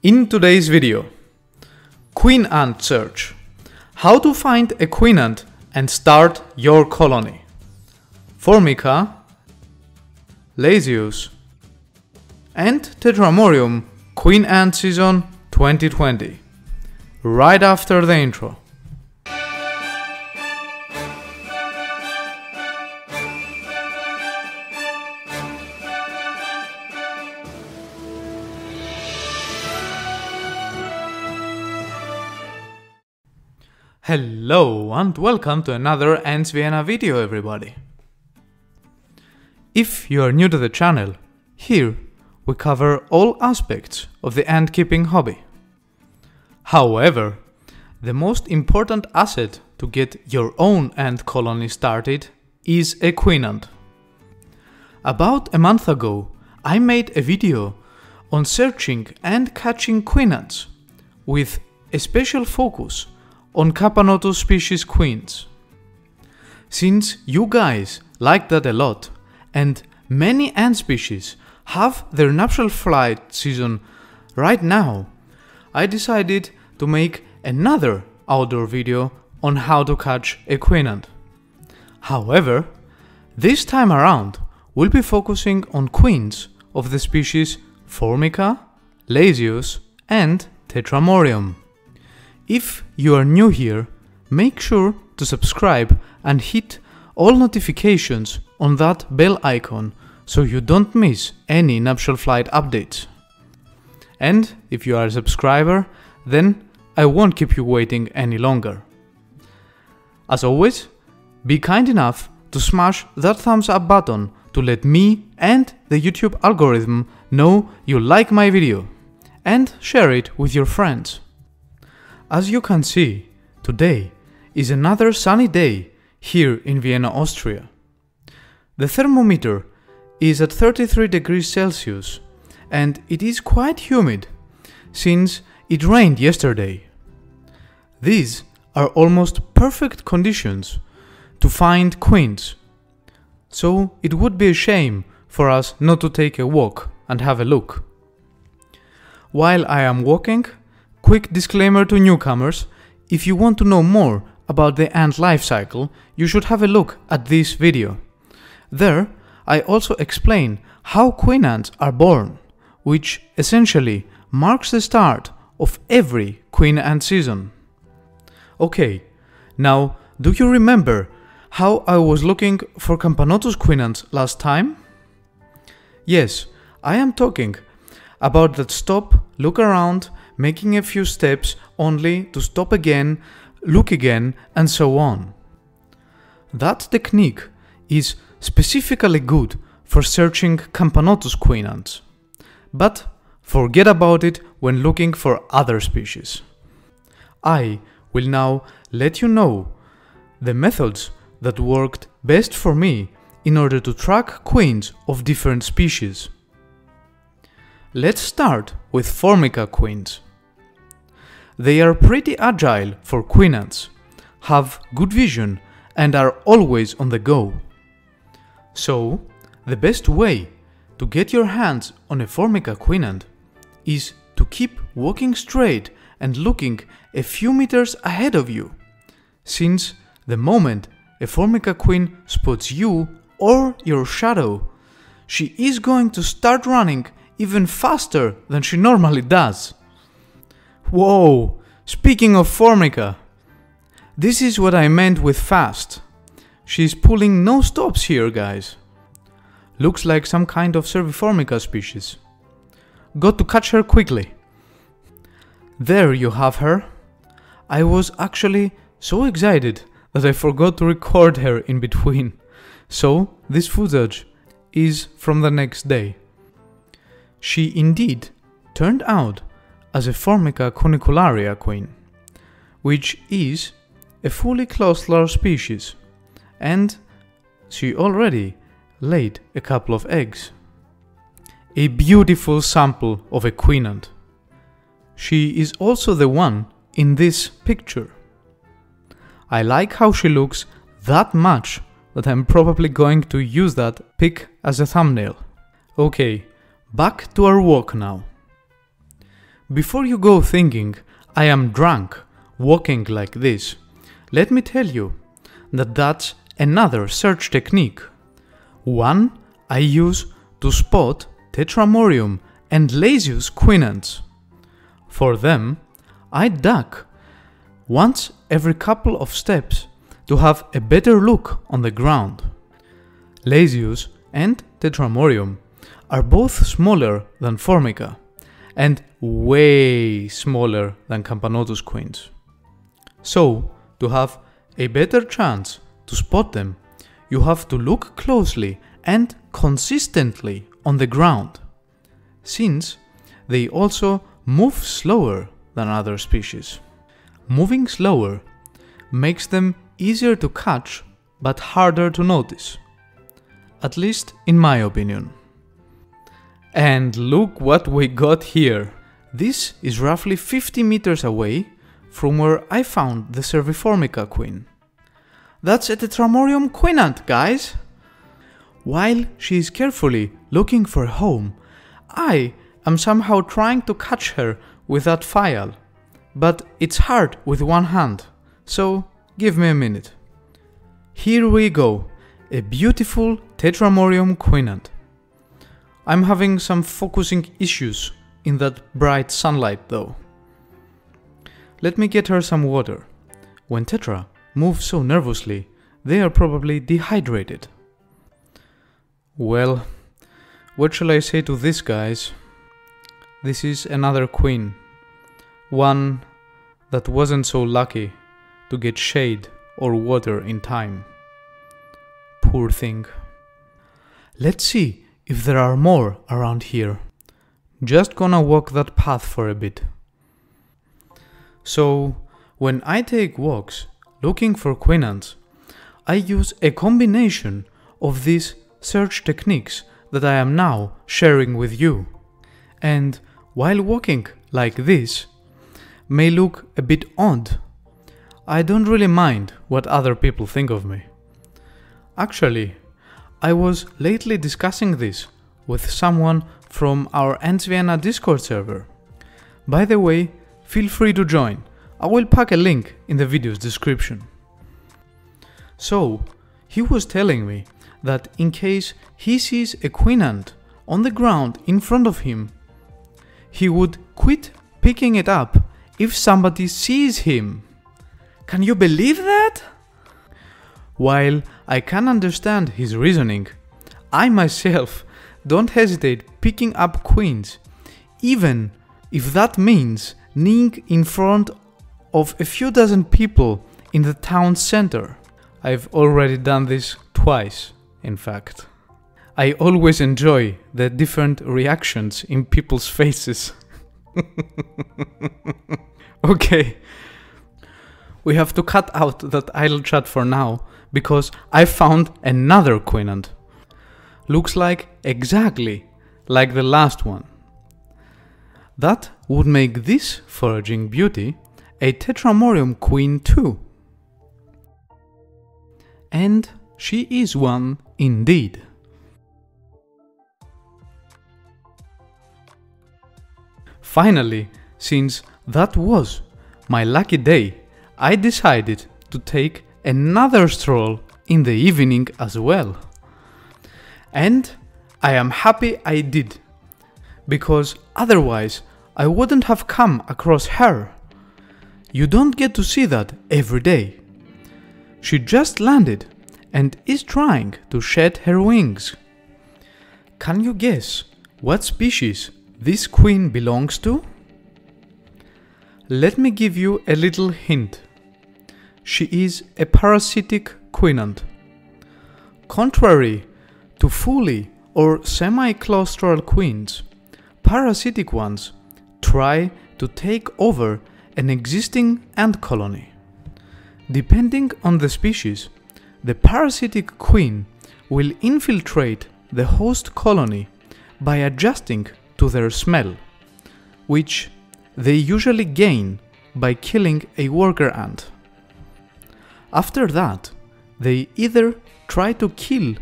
In today's video, queen ant search. How to find a queen ant and start your colony. Formica, Lasius, and Tetramorium Queen Ant Season 2020. Right after the intro. Hello and welcome to another Ants Vienna video everybody. If you are new to the channel, here we cover all aspects of the ant keeping hobby. However, the most important asset to get your own ant colony started is a queen ant. About a month ago, I made a video on searching and catching queen ants with a special focus on Camponotus species queens. Since you guys like that a lot, and many ant species have their nuptial flight season right now, I decided to make another outdoor video on how to catch a queen ant. However, this time around we'll be focusing on queens of the species Formica, Lasius and Tetramorium. If you are new here, make sure to subscribe and hit all notifications on that bell icon so you don't miss any nuptial flight updates. And if you are a subscriber, then I won't keep you waiting any longer. As always, be kind enough to smash that thumbs up button to let me and the YouTube algorithm know you like my video and share it with your friends. As you can see, today is another sunny day here in Vienna, Austria. The thermometer is at 33 degrees Celsius and it is quite humid since it rained yesterday. These are almost perfect conditions to find queens, so it would be a shame for us not to take a walk and have a look. While I am walking, Quick disclaimer to newcomers, if you want to know more about the ant life cycle, you should have a look at this video. There, I also explain how queen ants are born, which essentially marks the start of every queen ant season. Okay, now do you remember how I was looking for Camponotus queen ants last time? Yes, I am talking about that stop, look around, making a few steps only to stop again, look again, and so on. That technique is specifically good for searching Camponotus queen ants, but forget about it when looking for other species. I will now let you know the methods that worked best for me in order to track queens of different species. Let's start with Formica queens. They are pretty agile for queen ants, have good vision and are always on the go. So, the best way to get your hands on a Formica queen ant is to keep walking straight and looking a few meters ahead of you, since the moment a Formica queen spots you or your shadow, she is going to start running even faster than she normally does. Whoa, speaking of Formica, this is what I meant with fast. She's pulling no stops here, guys. Looks like some kind of Serviformica species. Got to catch her quickly. There you have her. I was actually so excited that I forgot to record her in between. So, this footage is from the next day. She indeed turned out as a Formica cunicularia queen, which is a fully claustral species, and she already laid a couple of eggs. A beautiful sample of a queen ant. She is also the one in this picture. I like how she looks that much that I'm probably going to use that pic as a thumbnail. Okay, back to our walk now. Before you go thinking, I am drunk, walking like this, let me tell you that that's another search technique. One I use to spot Tetramorium and Lasius queen ants. For them, I duck once every couple of steps to have a better look on the ground. Lasius and Tetramorium are both smaller than Formica and way smaller than Camponotus queens. So, to have a better chance to spot them, you have to look closely and consistently on the ground, since they also move slower than other species. Moving slower makes them easier to catch but harder to notice, at least in my opinion. And look what we got here. This is roughly 50 meters away from where I found the Serviformica queen. That's a Tetramorium queen ant, guys! While she is carefully looking for home, I am somehow trying to catch her with that file. But it's hard with one hand, so give me a minute. Here we go, a beautiful Tetramorium queen ant. I'm having some focusing issues in that bright sunlight though. Let me get her some water. When Tetra moves so nervously, they are probably dehydrated. Well, what shall I say to these guys? This is another queen. One that wasn't so lucky to get shade or water in time. Poor thing. Let's see if there are more around here. Just gonna walk that path for a bit. So, when I take walks looking for queen ants, I use a combination of these search techniques that I am now sharing with you. And while walking like this may look a bit odd, I don't really mind what other people think of me. Actually, I was lately discussing this with someone from our Ants Vienna Discord server. By the way, feel free to join. I will pack a link in the video's description. So, he was telling me that in case he sees a queen ant on the ground in front of him, he would quit picking it up if somebody sees him. Can you believe that? While I can understand his reasoning, I myself don't hesitate picking up queens, even if that means kneeling in front of a few dozen people in the town center. I've already done this twice, in fact. I always enjoy the different reactions in people's faces. okay, we have to cut out that idle chat for now because I found another queen ant. Looks like exactly like the last one. That would make this foraging beauty a Tetramorium queen too. And she is one indeed. Finally, since that was my lucky day, I decided to take another stroll in the evening as well. And I am happy I did, because otherwise I wouldn't have come across her. You don't get to see that every day. She just landed and is trying to shed her wings. Can you guess what species this queen belongs to? Let me give you a little hint she is a parasitic queen ant. Contrary to fully or semi-claustral queens, parasitic ones try to take over an existing ant colony. Depending on the species, the parasitic queen will infiltrate the host colony by adjusting to their smell, which they usually gain by killing a worker ant. After that, they either try to kill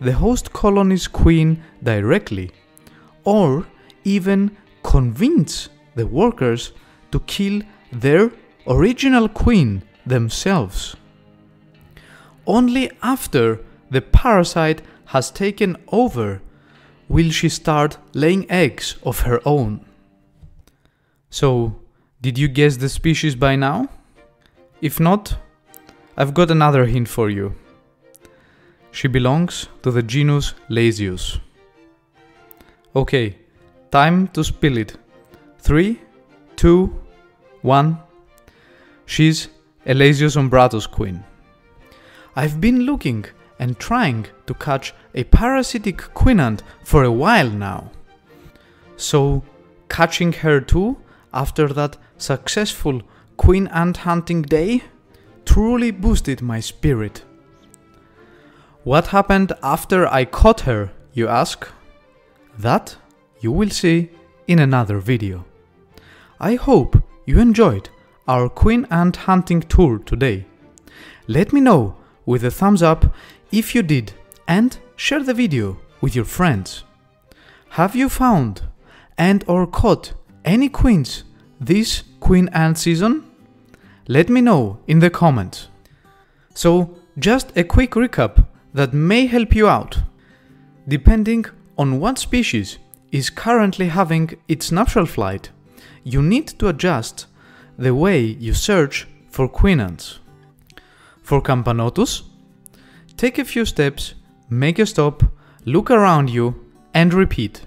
the host colony's queen directly or even convince the workers to kill their original queen themselves. Only after the parasite has taken over will she start laying eggs of her own. So, did you guess the species by now? If not, I've got another hint for you. She belongs to the genus Lasius. Okay, time to spill it. Three, two, one. She's a Lasius umbratus queen. I've been looking and trying to catch a parasitic queen ant for a while now. So, catching her too after that successful queen ant hunting day truly boosted my spirit. What happened after I caught her, you ask? That you will see in another video. I hope you enjoyed our queen ant hunting tour today. Let me know with a thumbs up if you did and share the video with your friends. Have you found and or caught any queens this queen ant season? Let me know in the comments. So just a quick recap that may help you out. Depending on what species is currently having its nuptial flight, you need to adjust the way you search for queen ants. For Camponotus, take a few steps, make a stop, look around you, and repeat.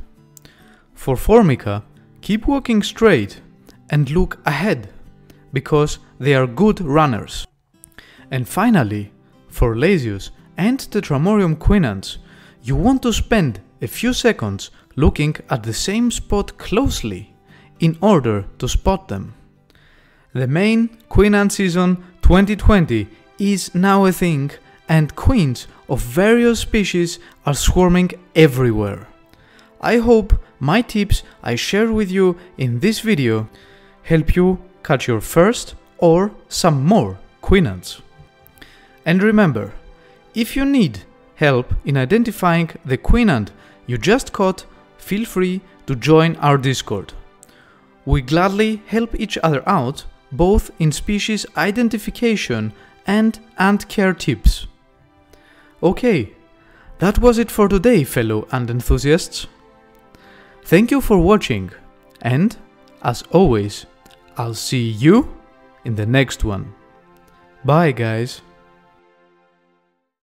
For Formica, keep walking straight and look ahead, because they are good runners. And finally, for Lasius and Tetramorium queen ants, you want to spend a few seconds looking at the same spot closely in order to spot them. The main Queen Ant season 2020 is now a thing and queens of various species are swarming everywhere. I hope my tips I share with you in this video help you catch your first or some more queen ants. And remember, if you need help in identifying the queen ant you just caught, feel free to join our Discord. We gladly help each other out both in species identification and ant care tips. Okay, that was it for today, fellow ant enthusiasts. Thank you for watching, and as always, I'll see you in the next one. Bye, guys.